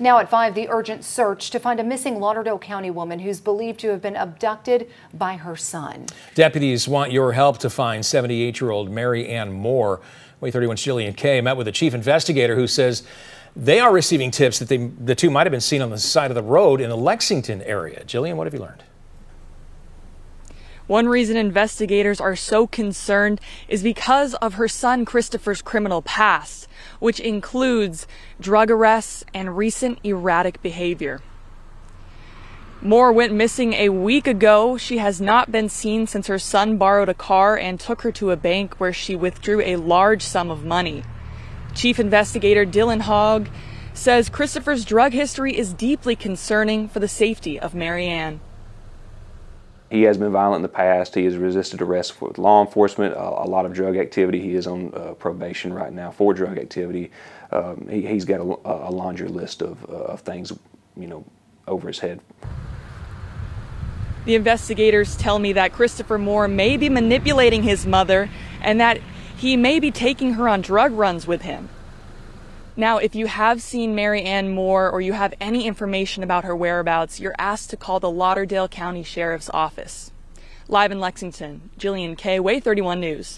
Now at 5, the urgent search to find a missing Lauderdale County woman who's believed to have been abducted by her son. Deputies want your help to find 78 year old Mary Ann Moore. WAAY 31's Jillian Kay met with a chief investigator who says they are receiving tips that they, the two might have been seen on the side of the road in the Lexington area. Jillian, what have you learned? One reason investigators are so concerned is because of her son Christopher's criminal past, which includes drug arrests and recent erratic behavior. Moore went missing a week ago. She has not been seen since her son borrowed a car and took her to a bank where she withdrew a large sum of money. Chief investigator Dylan Hogg says Christopher's drug history is deeply concerning for the safety of Mary Ann. He has been violent in the past. He has resisted arrest with law enforcement, uh, a lot of drug activity. He is on uh, probation right now for drug activity. Um, he, has got a, a, laundry list of, uh, of things, you know, over his head. The investigators tell me that Christopher Moore may be manipulating his mother and that he may be taking her on drug runs with him. Now, if you have seen Mary Ann Moore or you have any information about her whereabouts, you're asked to call the Lauderdale County Sheriff's Office. Live in Lexington, Jillian Kay, WAAY 31 News.